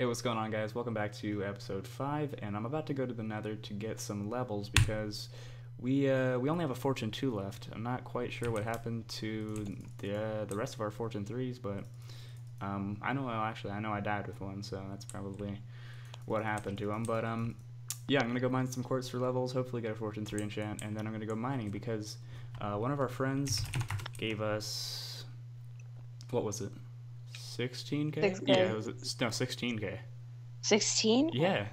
Hey, what's going on, guys? Welcome back to episode five, and I'm about to go to the Nether to get some levels because we uh, we only have a Fortune two left. I'm not quite sure what happened to the uh, the rest of our Fortune threes, but um, I know. Well, actually, I know I died with one, so that's probably what happened to them. But um, yeah, I'm gonna go mine some quartz for levels. Hopefully, get a Fortune three enchant, and then I'm gonna go mining because uh, one of our friends gave us what was it? 16k? 6K. Yeah, it was no 16k. 16? Yeah.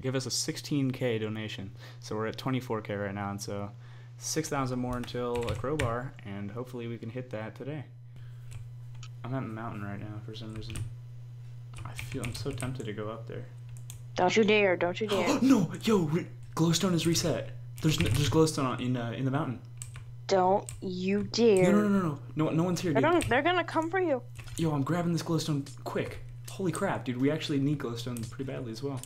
Give us a 16k donation. So we're at 24k right now, and so 6,000 more until a crowbar, and hopefully we can hit that today. I'm at a mountain right now for some reason. I feel I'm so tempted to go up there. Don't you dare, don't you dare. no, yo, glowstone is reset. There's n- there's glowstone on, in uh, in the mountain. Don't you dare. no, no, no, no, no, no one's here, They're dude. gonna, they're gonna come for you. Yo, I'm grabbing this glowstone quick. Holy crap, dude, we actually need glowstone pretty badly as well.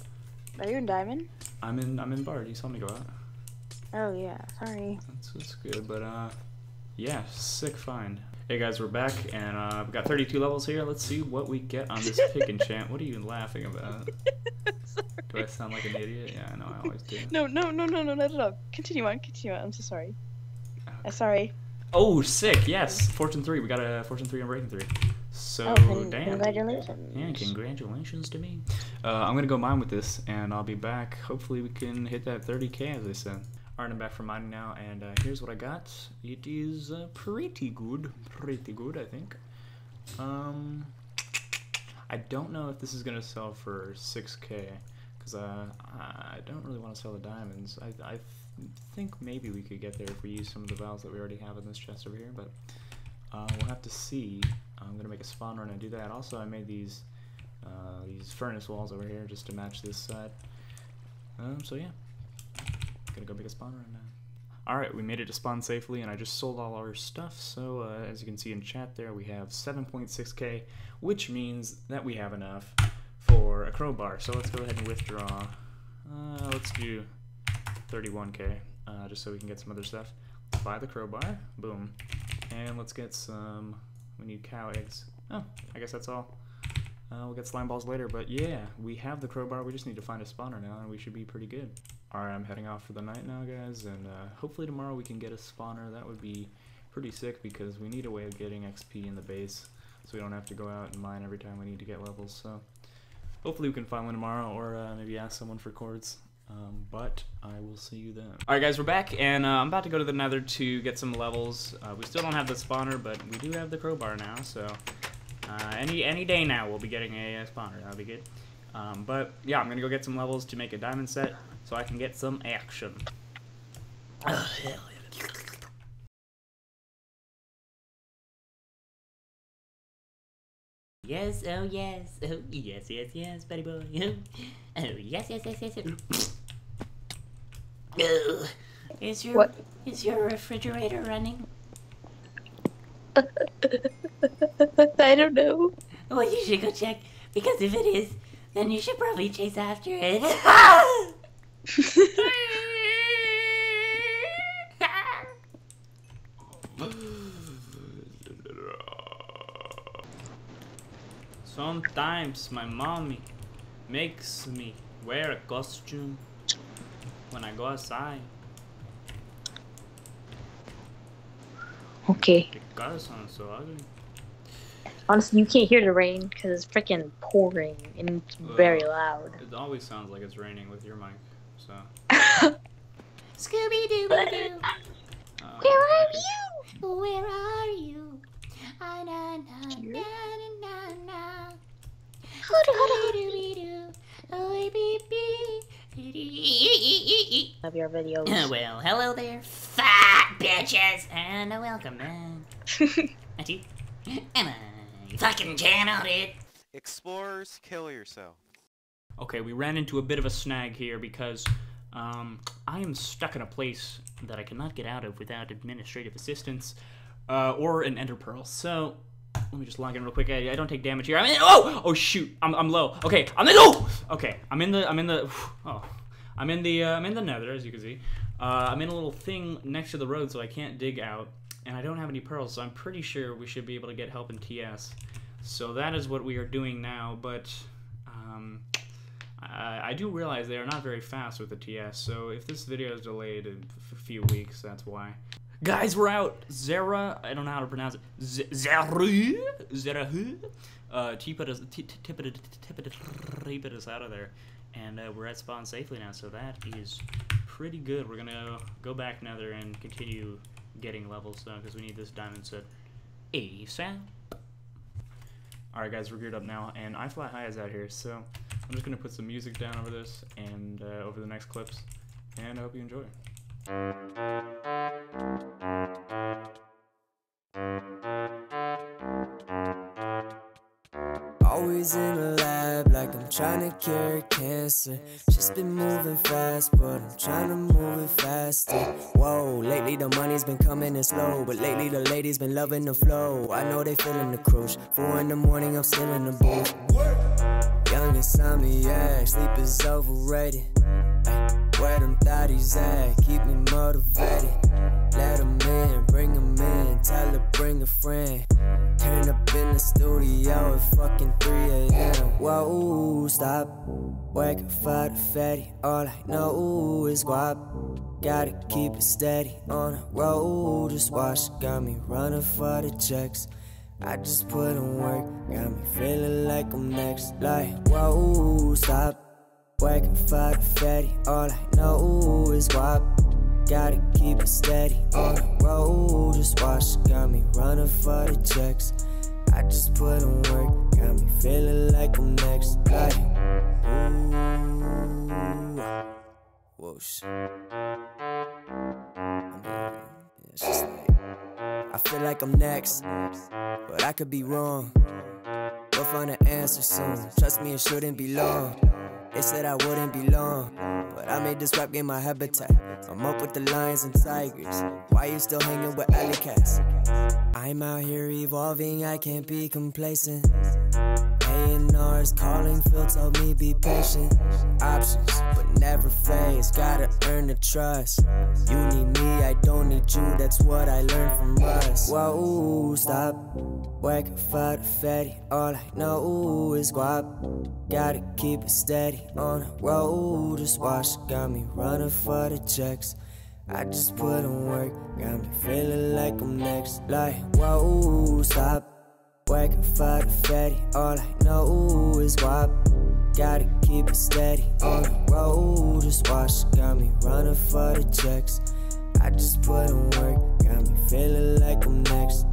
Are you in Diamond? I'm in I'm in Bard. You saw me go out. Oh, yeah, sorry. That's, that's good, but uh, yeah, sick find. Hey guys, we're back, and uh, we've got 32 levels here. Let's see what we get on this pick enchant. What are you laughing about? sorry. Do I sound like an idiot? Yeah, I know, I always do. No, no, no, no, no, no, no, no. Continue on, continue on. I'm so sorry. I'm sorry. Oh, sick! Yes, Fortune three. We got a Fortune three and Breaking three. So Oh, damn. congratulations. Yeah, congratulations to me. Uh, I'm gonna go mine with this, and I'll be back. Hopefully, we can hit that 30k as I said. Alright, I'm back from mining now, and uh, here's what I got. It is uh, pretty good, pretty good, I think. Um, I don't know if this is gonna sell for 6k, because uh, I don't really want to sell the diamonds. I, I think maybe we could get there if we use some of the valves that we already have in this chest over here, but uh, we'll have to see. I'm gonna make a spawn run and do that. Also, I made these uh, these furnace walls over here just to match this side. Um, so yeah, gonna go make a spawn run now. All right, we made it to spawn safely, and I just sold all our stuff. So uh, as you can see in chat there, we have 7.6k, which means that we have enough for a crowbar. So let's go ahead and withdraw. Uh, let's do 31k, uh, just so we can get some other stuff. Buy the crowbar, boom, and let's get some. We need cow eggs. Oh, I guess that's all. Uh, we'll get slime balls later, but yeah, we have the crowbar. We just need to find a spawner now, and we should be pretty good. Alright, I'm heading off for the night now, guys, and uh, hopefully tomorrow we can get a spawner. That would be pretty sick because we need a way of getting XP in the base so we don't have to go out and mine every time we need to get levels. So hopefully we can find one tomorrow or uh, maybe ask someone for coords. Um, but I will see you then. Alright guys, we're back, and uh, I'm about to go to the nether to get some levels. Uh, we still don't have the spawner, but we do have the crowbar now, so uh, any any day now we'll be getting a, spawner. That'll be good. Um, but yeah, I'm gonna go get some levels to make a diamond set so I can get some action. Yes, oh yes, oh yes, yes, yes, buddy boy. Oh, oh yes, yes, yes, yes. yes. Oh, is your What? is your refrigerator running? I don't know. Well, you should go check because if it is, then you should probably chase after it. Sometimes my mommy makes me wear a costume when I go outside Okay. because I'm so ugly. Honestly, you can't hear the rain because it's freaking pouring and it's very loud. It always sounds like it's raining with your mic, so. Scooby Doo Doo, Uh, Where are you? where are you? Ah, na, na, na. Of your videos. well, hello there, fat bitches, and a welcome back. to Emma fucking channel, dude. Explorers, kill yourself. Okay, we ran into a bit of a snag here because um, I am stuck in a place that I cannot get out of without administrative assistance uh, or an ender pearl. So let me just log in real quick. I, I don't take damage here. I'm in. Oh, oh shoot! I'm, I'm low. Okay, I'm in. Oh, okay. I'm in the. I'm in the. Oh, I'm in the. Uh, I'm in the nether, as you can see. Uh, I'm in a little thing next to the road, so I can't dig out, and I don't have any pearls. So I'm pretty sure we should be able to get help in TS. So that is what we are doing now, but. Um, I, I do realize they are not very fast with the TS, so if this video is delayed a few weeks, that's why. Guys, we're out. Zera, I don't know how to pronounce it. Z- Zeru, Zerahu. Uh, tip it, us out of there, and uh, we're at spawn safely now. So that is pretty good. We're gonna go back nether and continue getting levels though, because we need this diamond set ASAP. Alright guys, we're geared up now, and I Fly High is out here, so I'm just gonna put some music down over this and uh, over the next clips, and I hope you enjoy. Always in the lab, like I'm trying to cure cancer. Just been moving fast, but I'm trying to move it faster. Whoa, lately the money's been coming in slow, but lately the ladies been loving the flow. I know they feeling the cruise. Four in the morning, I'm still in the booth. Young insomniac, sleep is overrated. Where them thotties at? Keep me motivated. Let 'em bring a friend. Turn up in the studio at fucking 3 a.m. Whoa, stop. Working for the fatty, all I know is guap. Gotta keep it steady on the road. Just watch, got me running for the checks. I just put in work, got me feeling like I'm next. Like, whoa, stop. Working for the fatty, all I know is guap. Gotta keep it steady on the road. Just watch, got me running for the checks. I just put in work, got me feeling like I'm next. Like, ooh, whoosh. It's just like, I feel like I'm next, but I could be wrong. We'll find an answer soon. Trust me, it shouldn't be long. They said I wouldn't be long, but I made this rap game my habitat. I'm up with the lions and tigers. Why you still hanging with alley cats? I'm out here evolving, I can't be complacent. A&R's calling, Phil told me be patient. Options, never phase, gotta earn the trust. You need me, I don't need you, that's what I learned from us. Whoa, stop. Working for the fatty, all I know is guap. Gotta keep it steady on the road. Just watch, got me running for the checks. I just put in work, got me feeling like I'm next. Like, whoa, stop. Working for the fatty, all I know is guap. Gotta keep it steady on the road. Just watch, got me running for the checks. I just put in work, got me feeling like I'm next.